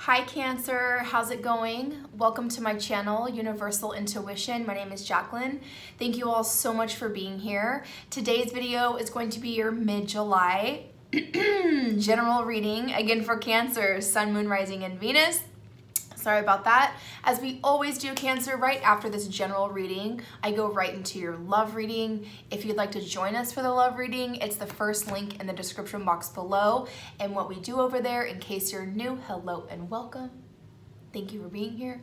Hi Cancer, how's it going? Welcome to my channel, Universal Intuition. My name is Jacqueline. Thank you all so much for being here. Today's video is going to be your mid-July general reading, again for Cancer, Sun, Moon, Rising, and Venus. Sorry about that. As we always do Cancer, right after this general reading, I go right into your love reading. If you'd like to join us for the love reading, it's the first link in the description box below. And what we do over there, in case you're new, hello and welcome. Thank you for being here.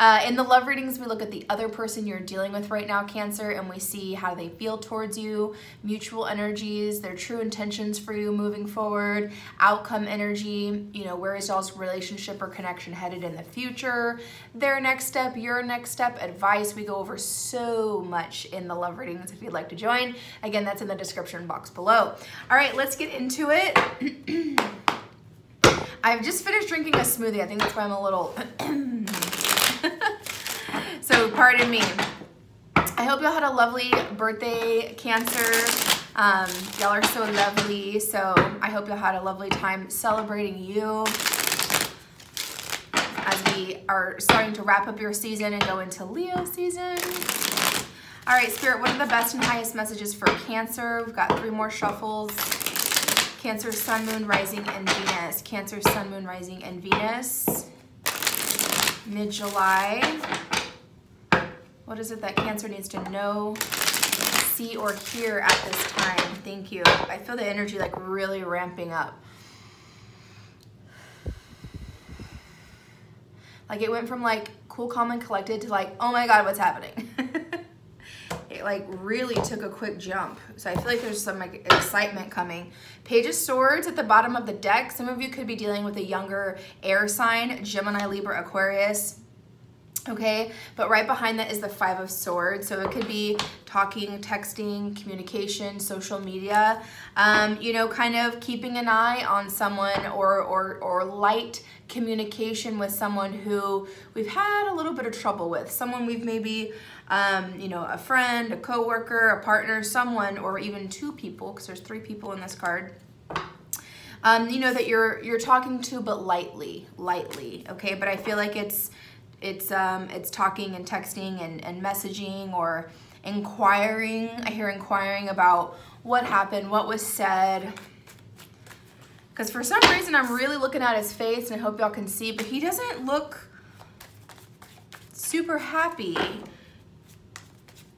Uh, in the love readings, we look at the other person you're dealing with right now, Cancer, and we see how they feel towards you, mutual energies, their true intentions for you moving forward, outcome energy, you know, where is y'all's relationship or connection headed in the future, their next step, your next step, advice. We go over so much in the love readings if you'd like to join. Again, that's in the description box below. All right, let's get into it. I've just finished drinking a smoothie. I think that's why I'm a little... so pardon me. I hope y'all had a lovely birthday, Cancer. Um, y'all are so lovely. So I hope y'all had a lovely time celebrating you as we are starting to wrap up your season and go into Leo season. All right, Spirit, what are the best and highest messages for Cancer? We've got three more shuffles. Cancer, Sun, Moon, Rising, and Venus. Cancer, Sun, Moon, Rising, and Venus. Mid-July. What is it that Cancer needs to know, see, or hear at this time? Thank you. I feel the energy like really ramping up. Like it went from like cool, calm, and collected to like, oh my God, what's happening? it like really took a quick jump. So I feel like there's some like excitement coming. Page of Swords at the bottom of the deck. Some of you could be dealing with a younger air sign, Gemini, Libra, Aquarius. Okay, but right behind that is the Five of Swords. So it could be talking, texting, communication, social media, um, you know, kind of keeping an eye on someone or, or, or light communication with someone who we've had a little bit of trouble with, someone we've maybe um, you know, a friend, a coworker, a partner, someone, or even two people, because there's three people in this card. Um, you know that you're you're talking to, but lightly, lightly, okay. But I feel like it's it's um, it's talking and texting and, and messaging or inquiring. I hear inquiring about what happened, what was said. Because for some reason, I'm really looking at his face, and I hope y'all can see, but he doesn't look super happy.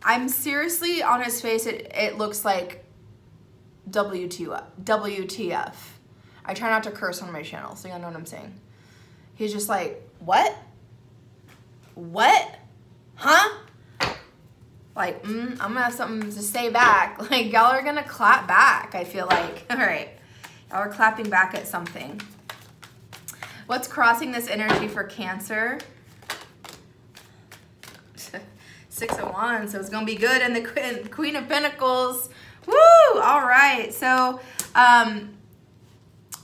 I'm seriously on his face, it, it looks like WTF. WTF. I try not to curse on my channel, so y'all know what I'm saying. He's just like, what? What? Huh? Like, mm, I'm gonna have something to say back. Like, y'all are gonna clap back, I feel like. All right, y'all are clapping back at something. What's crossing this energy for Cancer? Six of Wands, so it's gonna be good. And the Queen of Pentacles, woo! All right, so um,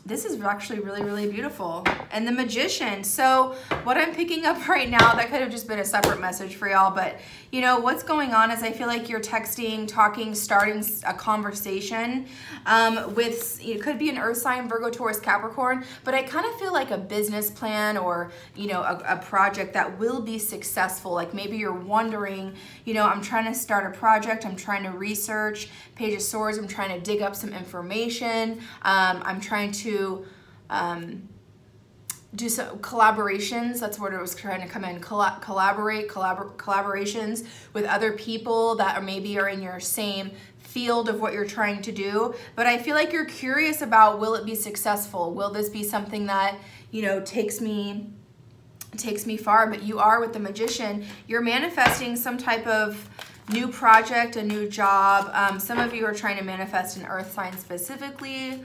this is actually really, really beautiful. And the Magician. So what I'm picking up right now, that could have just been a separate message for y'all, but you know, what's going on is I feel like you're texting, talking, starting a conversation um, with, it could be an earth sign, Virgo, Taurus, Capricorn, but I kind of feel like a business plan or, you know, a, a project that will be successful. Like maybe you're wondering, you know, I'm trying to start a project, I'm trying to research, Page of Swords, I'm trying to dig up some information, um, I'm trying to, um, do some collaborations. That's where it was trying to come in. Colla collaborate, collabor collaborations with other people that are maybe are in your same field of what you're trying to do. But I feel like you're curious about will it be successful? Will this be something that, you know, takes me takes me far? But you are with the magician. You're manifesting some type of new project, a new job. Um, some of you are trying to manifest an earth sign specifically.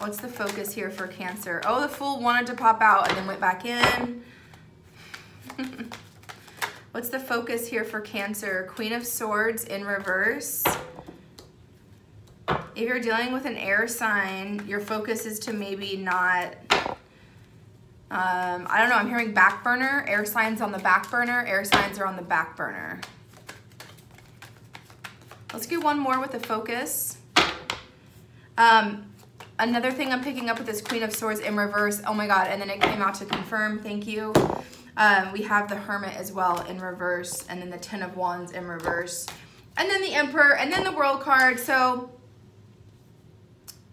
What's the focus here for Cancer? Oh, the Fool wanted to pop out and then went back in. What's the focus here for Cancer? Queen of Swords in reverse. If you're dealing with an air sign, your focus is to maybe not, um, I don't know, I'm hearing back burner. Air signs on the back burner. Air signs are on the back burner. Let's get one more with the focus. Um, another thing I'm picking up with this Queen of Swords in reverse. Oh my God. And then it came out to confirm. Thank you. Um, we have the Hermit as well in reverse. And then the Ten of Wands in reverse. And then the Emperor. And then the World card. So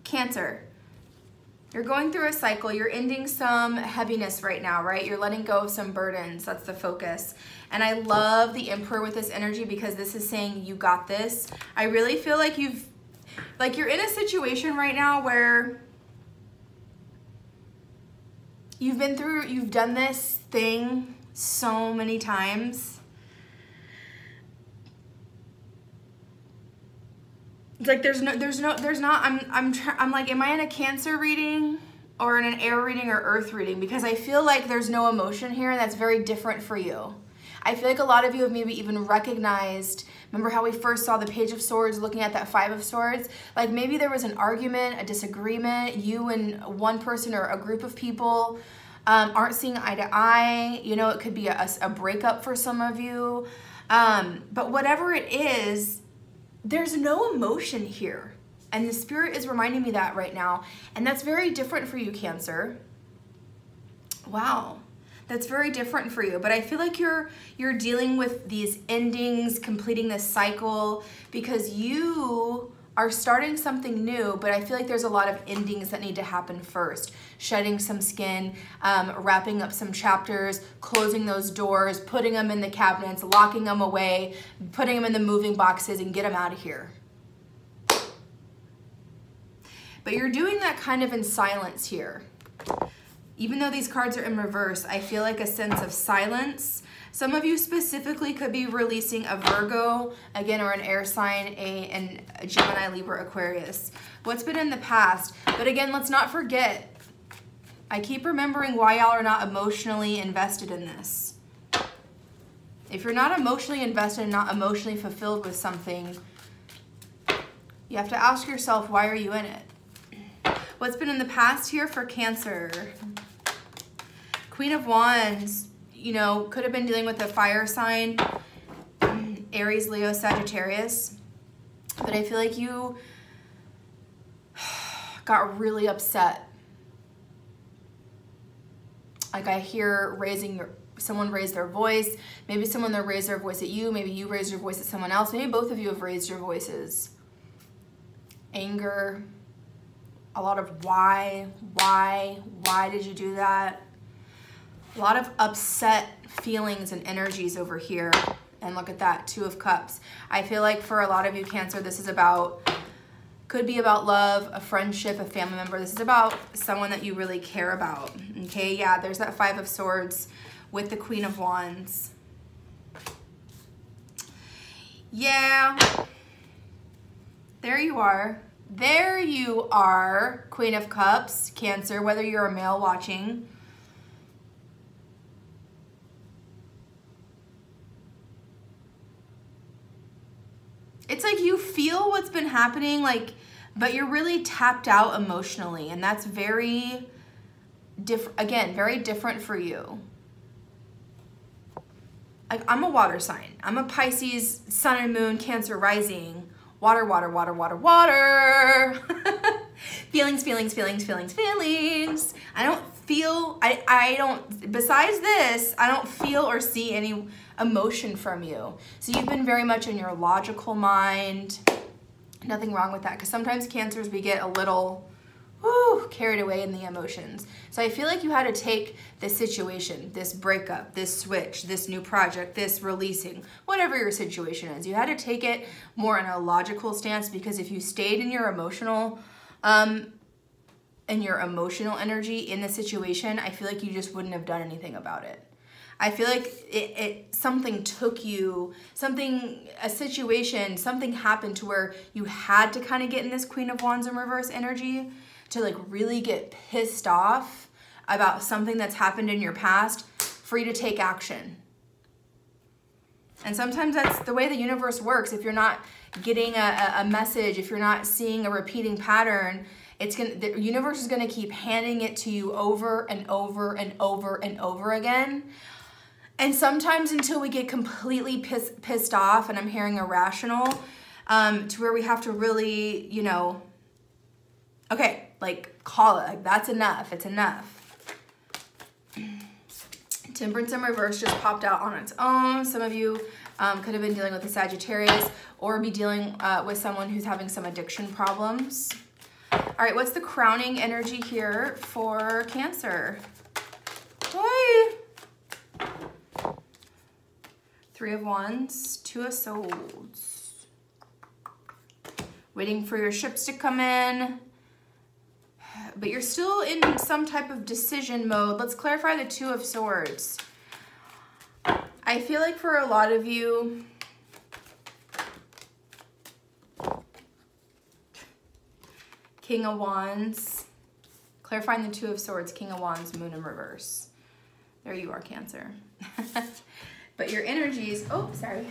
Cancer. You're going through a cycle. You're ending some heaviness right now, right? You're letting go of some burdens. That's the focus. And I love the Emperor with this energy because this is saying you got this. I really feel like you've like you're in a situation right now where you've been through, you've done this thing so many times. It's like there's no, there's no, there's not. I'm, I'm, I'm like, am I in a Cancer reading or in an air reading or Earth reading? Because I feel like there's no emotion here, and that's very different for you. I feel like a lot of you have maybe even recognized Remember how we first saw the Page of Swords looking at that Five of Swords? Like maybe there was an argument, a disagreement, you and one person or a group of people um, aren't seeing eye to eye. You know, it could be a, a breakup for some of you. Um, but whatever it is, there's no emotion here. And the spirit is reminding me that right now. And that's very different for you, Cancer. Wow that's very different for you. But I feel like you're you're dealing with these endings, completing this cycle because you are starting something new, but I feel like there's a lot of endings that need to happen first. Shedding some skin, um, wrapping up some chapters, closing those doors, putting them in the cabinets, locking them away, putting them in the moving boxes and get them out of here. But you're doing that kind of in silence here even though these cards are in reverse, I feel like a sense of silence. Some of you specifically could be releasing a Virgo, again, or an air sign, a, an, a Gemini, Libra, Aquarius. What's been in the past. But again, let's not forget, I keep remembering why y'all are not emotionally invested in this. If you're not emotionally invested and not emotionally fulfilled with something, you have to ask yourself, why are you in it? What's been in the past here for Cancer? Queen of Wands, you know, could have been dealing with a fire sign, mm, Aries, Leo, Sagittarius. But I feel like you got really upset. Like I hear raising your, someone raised their voice. Maybe someone there raised their voice at you. Maybe you raised your voice at someone else. Maybe both of you have raised your voices. Anger. A lot of why, why, why did you do that? A lot of upset feelings and energies over here. And look at that, Two of Cups. I feel like for a lot of you, Cancer, this is about, could be about love, a friendship, a family member. This is about someone that you really care about, okay? Yeah, there's that Five of Swords with the Queen of Wands. Yeah, there you are. There you are, Queen of Cups, Cancer, whether you're a male watching. it's like you feel what's been happening, like, but you're really tapped out emotionally, and that's very different. Again, very different for you. Like I'm a water sign. I'm a Pisces, Sun and Moon, Cancer rising. Water, water, water, water, water. feelings, feelings, feelings, feelings, feelings. I don't feel. I I don't. Besides this, I don't feel or see any emotion from you. So you've been very much in your logical mind. Nothing wrong with that because sometimes cancers we get a little whew, carried away in the emotions. So I feel like you had to take this situation, this breakup, this switch, this new project, this releasing, whatever your situation is. You had to take it more in a logical stance because if you stayed in your emotional um, and your emotional energy in the situation, I feel like you just wouldn't have done anything about it. I feel like it, it something took you, something, a situation, something happened to where you had to kind of get in this Queen of Wands in reverse energy to like really get pissed off about something that's happened in your past for you to take action. And sometimes that's the way the universe works. If you're not getting a, a message, if you're not seeing a repeating pattern, it's gonna the universe is gonna keep handing it to you over and over and over and over again and sometimes until we get completely piss, pissed off and I'm hearing irrational, um, to where we have to really, you know, okay, Like, call it. Like, that's enough. It's enough. Temperance in reverse just popped out on its own. Some of you um, could have been dealing with a Sagittarius or be dealing uh, with someone who's having some addiction problems. All right, what's the crowning energy here for Cancer? Three of Wands, Two of Swords. Waiting for your ships to come in. But you're still in some type of decision mode. Let's clarify the Two of Swords. I feel like for a lot of you, King of Wands, clarifying the Two of Swords, King of Wands, Moon in reverse. There you are, Cancer. but your energies, oh, sorry.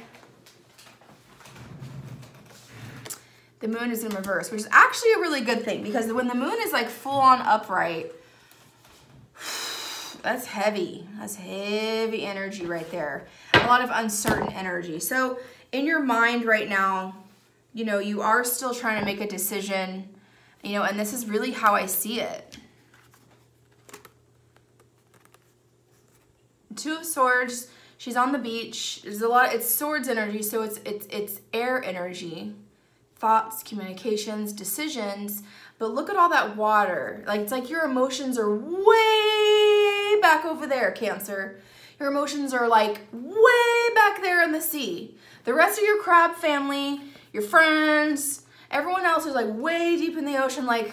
The moon is in reverse, which is actually a really good thing because when the moon is like full on upright, that's heavy. That's heavy energy right there. A lot of uncertain energy. So in your mind right now, you know, you are still trying to make a decision you know, and this is really how I see it. Two of Swords, she's on the beach. There's a lot, it's swords energy, so it's, it's, it's air energy. Thoughts, communications, decisions. But look at all that water. Like, it's like your emotions are way back over there, Cancer. Your emotions are like way back there in the sea. The rest of your crab family, your friends, Everyone else is like way deep in the ocean, like,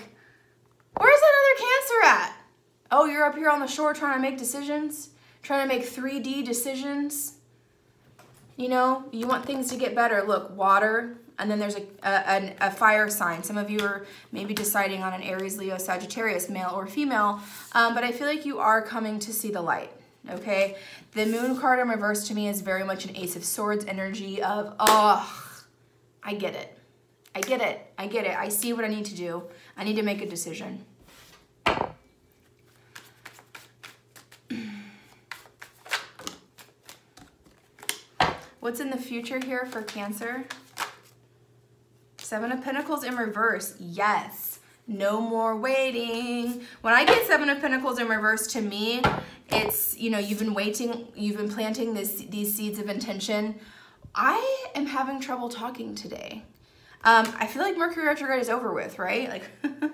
where's that other cancer at? Oh, you're up here on the shore trying to make decisions, trying to make 3D decisions. You know, you want things to get better. Look, water, and then there's a, a, a, fire sign. Some of you are maybe deciding on an Aries, Leo, Sagittarius, male or female, um, but I feel like you are coming to see the light, okay? The moon card in reverse to me is very much an ace of swords energy of, oh, I get it. I get it. I get it. I see what I need to do. I need to make a decision. What's in the future here for Cancer? Seven of Pentacles in reverse. Yes. No more waiting. When I get Seven of Pentacles in reverse, to me, it's, you know, you've been waiting, you've been planting this, these seeds of intention. I am having trouble talking today. Um, I feel like Mercury retrograde is over with, right? Like,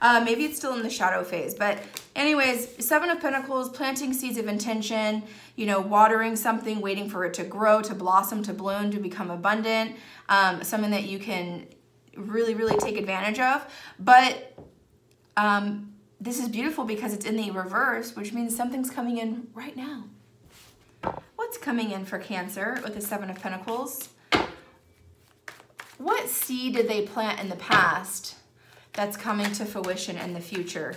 uh, maybe it's still in the shadow phase. But anyways, Seven of Pentacles, planting seeds of intention, you know, watering something, waiting for it to grow, to blossom, to bloom, to become abundant, um, something that you can really, really take advantage of. But um, this is beautiful because it's in the reverse, which means something's coming in right now. What's coming in for Cancer with the Seven of Pentacles? What seed did they plant in the past that's coming to fruition in the future?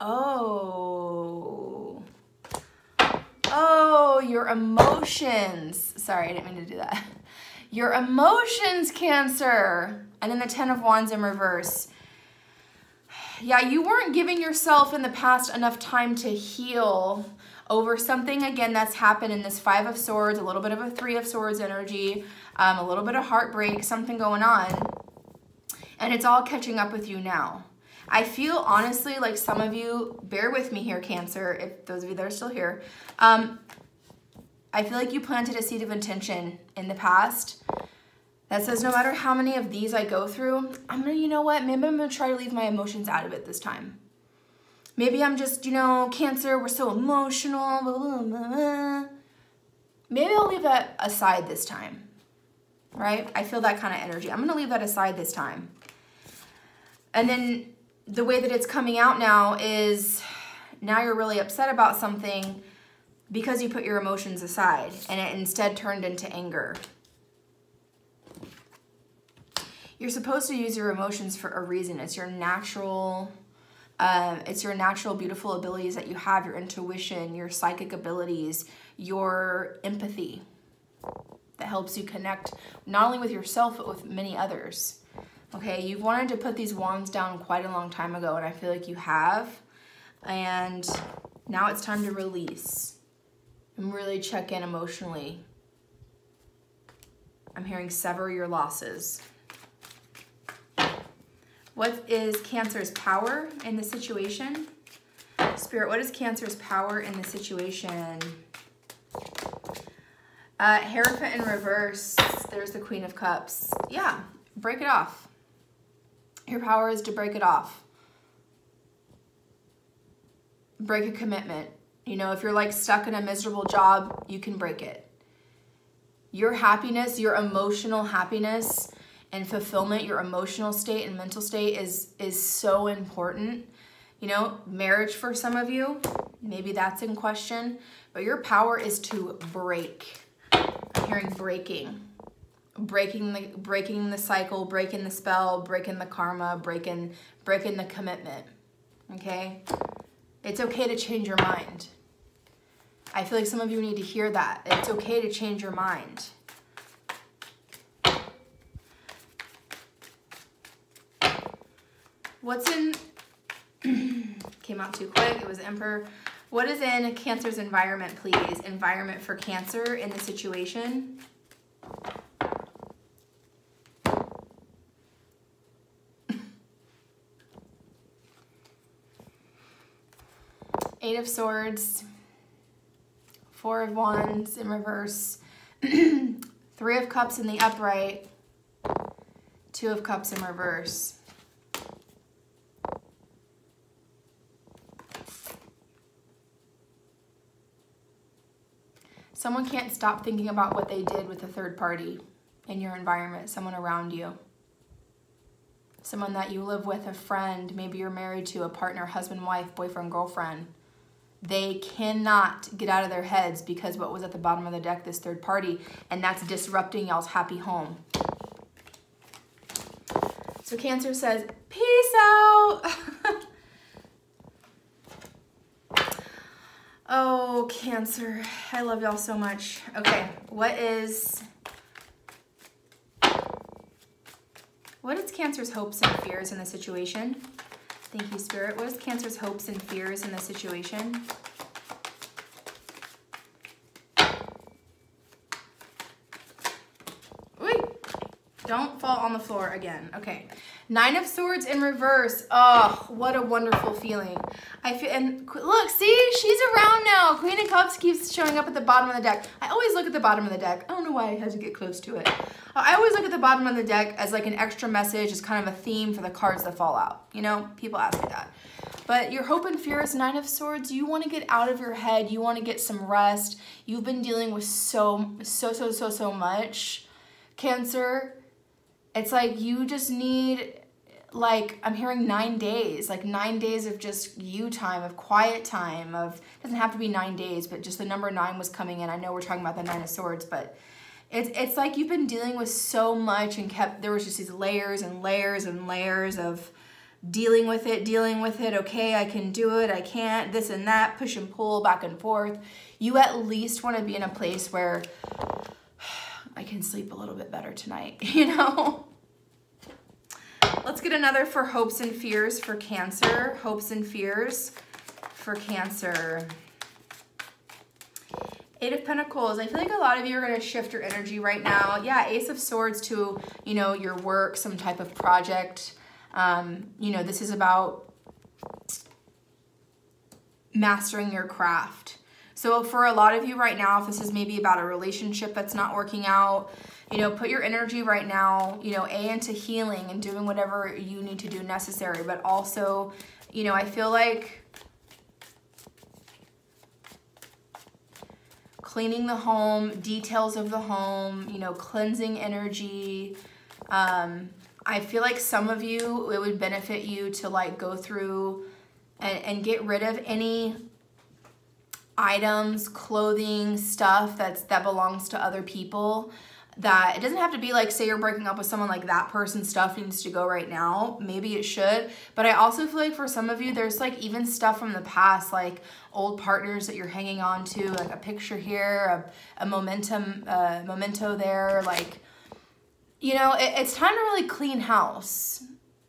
Oh. Oh, your emotions. Sorry, I didn't mean to do that. Your emotions, Cancer. And then the Ten of Wands in reverse. Yeah, you weren't giving yourself in the past enough time to heal over something, again, that's happened in this Five of Swords, a little bit of a Three of Swords energy, um, a little bit of heartbreak, something going on. And it's all catching up with you now. I feel honestly like some of you, bear with me here, Cancer, if those of you that are still here. Um, I feel like you planted a seed of intention in the past that says no matter how many of these I go through, I'm gonna, you know what, maybe I'm gonna try to leave my emotions out of it this time. Maybe I'm just, you know, Cancer, we're so emotional, blah, blah, blah, Maybe I'll leave that aside this time, right? I feel that kind of energy. I'm going to leave that aside this time. And then the way that it's coming out now is now you're really upset about something because you put your emotions aside and it instead turned into anger. You're supposed to use your emotions for a reason. It's your natural um, it's your natural, beautiful abilities that you have, your intuition, your psychic abilities, your empathy that helps you connect not only with yourself, but with many others. Okay, you've wanted to put these wands down quite a long time ago, and I feel like you have. And now it's time to release and really check in emotionally. I'm hearing sever your losses. What is Cancer's power in the situation? Spirit, what is Cancer's power in the situation? Uh, Hierophant in reverse. There's the Queen of Cups. Yeah, break it off. Your power is to break it off. Break a commitment. You know, if you're like stuck in a miserable job, you can break it. Your happiness, your emotional happiness and fulfillment, your emotional state and mental state is is so important. You know, marriage for some of you, maybe that's in question, but your power is to break. I'm hearing breaking. Breaking the breaking the cycle, breaking the spell, breaking the karma, breaking breaking the commitment. Okay? It's okay to change your mind. I feel like some of you need to hear that. It's okay to change your mind. What's in, came out too quick, it was Emperor. What is in Cancer's environment, please? Environment for Cancer in the situation. Eight of Swords, Four of Wands in reverse, Three of Cups in the upright, Two of Cups in reverse. Someone can't stop thinking about what they did with a third party in your environment, someone around you. Someone that you live with, a friend, maybe you're married to, a partner, husband, wife, boyfriend, girlfriend. They cannot get out of their heads because what was at the bottom of the deck, this third party, and that's disrupting y'all's happy home. So Cancer says, peace out. oh, Cancer, I love y'all so much. Okay, what is, what is Cancer's hopes and fears in the situation? Thank you, Spirit. What is Cancer's hopes and fears in the situation? Fall on the floor again. Okay. Nine of Swords in reverse. Oh, what a wonderful feeling. I feel, and look, see, she's around now. Queen of Cups keeps showing up at the bottom of the deck. I always look at the bottom of the deck. I don't know why I had to get close to it. I always look at the bottom of the deck as like an extra message, as kind of a theme for the cards that fall out. You know, people ask me that. But your hope and fear is Nine of Swords. You want to get out of your head. You want to get some rest. You've been dealing with so, so, so, so, so much. Cancer, it's like you just need like I'm hearing nine days, like nine days of just you time, of quiet time, of doesn't have to be nine days, but just the number nine was coming in. I know we're talking about the nine of swords, but it's it's like you've been dealing with so much and kept there was just these layers and layers and layers of dealing with it, dealing with it. Okay, I can do it, I can't, this and that, push and pull back and forth. You at least want to be in a place where I can sleep a little bit better tonight, you know? Get another for hopes and fears for Cancer. Hopes and fears for Cancer. Eight of Pentacles. I feel like a lot of you are going to shift your energy right now. Yeah, Ace of Swords to, you know, your work, some type of project. Um, you know, this is about mastering your craft. So for a lot of you right now, if this is maybe about a relationship that's not working out, you know, put your energy right now, you know, A, into healing and doing whatever you need to do necessary, but also, you know, I feel like cleaning the home, details of the home, you know, cleansing energy. Um, I feel like some of you, it would benefit you to like go through and, and get rid of any items, clothing, stuff that's that belongs to other people that it doesn't have to be like say you're breaking up with someone like that person stuff needs to go right now. Maybe it should. But i also feel like for some of you there's like even stuff from the past like old partners that you're hanging on to like a picture here a, a momentum uh, memento there like you know it, it's time to really clean house.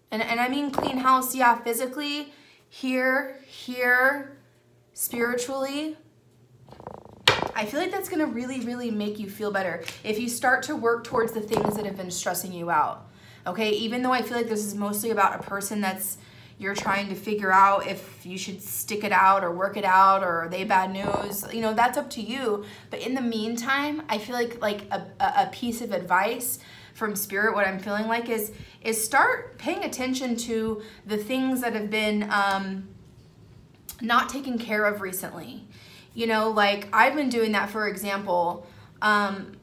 And, and i mean clean house yeah physically here here spiritually I feel like that's gonna really, really make you feel better if you start to work towards the things that have been stressing you out. Okay, even though I feel like this is mostly about a person that's you're trying to figure out if you should stick it out or work it out or are they bad news you know that's up to you but in the meantime i feel like like a, a piece of advice from spirit what i'm feeling like is is start paying attention to the things that have been um, not taken care of recently you know like i've been doing that for example um,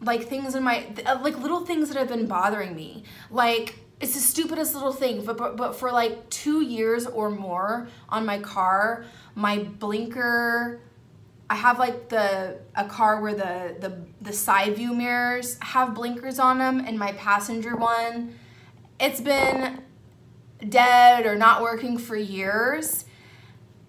like things in my like little things that have been bothering me like it's the stupidest little thing, but, but, but for like two years or more on my car, my blinker, I have like the a car where the, the, the side view mirrors have blinkers on them and my passenger one, it's been dead or not working for years.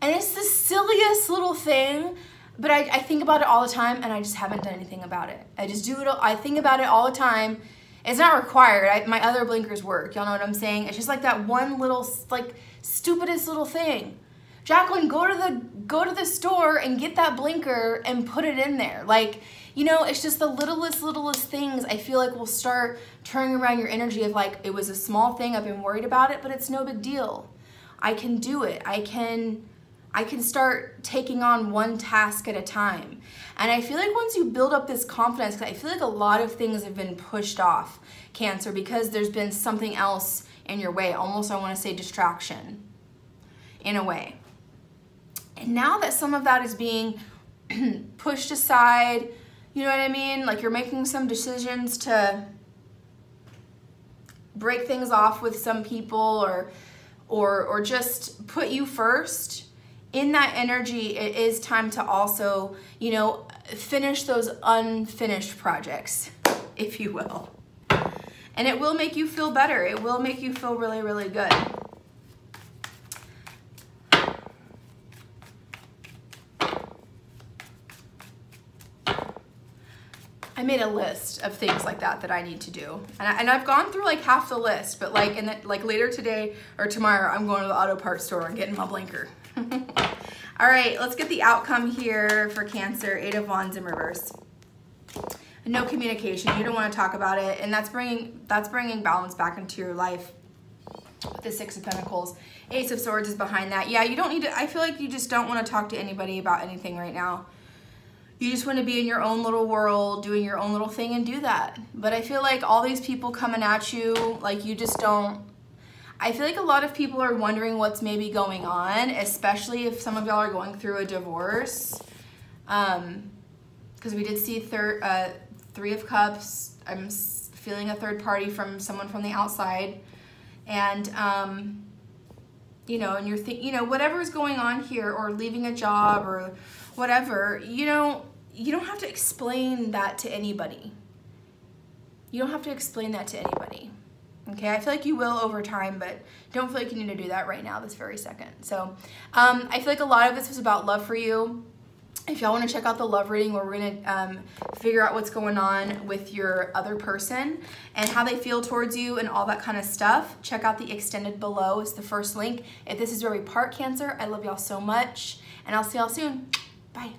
And it's the silliest little thing, but I, I think about it all the time and I just haven't done anything about it. I just do it, I think about it all the time it's not required. I, my other blinkers work. Y'all know what I'm saying? It's just like that one little, like, stupidest little thing. Jacqueline, go to the go to the store and get that blinker and put it in there. Like, you know, it's just the littlest, littlest things I feel like will start turning around your energy of like, it was a small thing, I've been worried about it, but it's no big deal. I can do it. I can I can start taking on one task at a time. And I feel like once you build up this confidence, I feel like a lot of things have been pushed off Cancer because there's been something else in your way. Almost, I want to say distraction in a way. And now that some of that is being pushed aside, you know what I mean? Like you're making some decisions to break things off with some people or or or just put you first in that energy, it is time to also, you know, finish those unfinished projects, if you will. And it will make you feel better. It will make you feel really, really good. I made a list of things like that that I need to do. And, I, I've gone through like half the list, but like in the, like later today or tomorrow, I'm going to the auto parts store and getting my blinker. All right, let's get the outcome here for Cancer, Eight of Wands in reverse. No communication, you don't wanna talk about it, and that's bringing, that's bringing balance back into your life with the Six of Pentacles. Ace of Swords is behind that. Yeah, you don't need to, I feel like you just don't wanna talk to anybody about anything right now. You just wanna be in your own little world, doing your own little thing and do that. But I feel like all these people coming at you, like you just don't, I feel like a lot of people are wondering what's maybe going on, especially if some of y'all are going through a divorce. Um, because we did see third, uh, three of cups. I'm feeling a third party from someone from the outside, and um, you know, and you're thinking, you know, whatever is going on here, or leaving a job, or whatever. You know, you don't have to explain that to anybody. You don't have to explain that to anybody. Okay, I feel like you will over time, but don't feel like you need to do that right now, this very second. So um, I feel like a lot of this was about love for you. If y'all want to check out the love reading where we're going to um, figure out what's going on with your other person and how they feel towards you and all that kind of stuff, check out the extended below. It's the first link. If this is where we part Cancer, I love y'all so much, and I'll see y'all soon. Bye.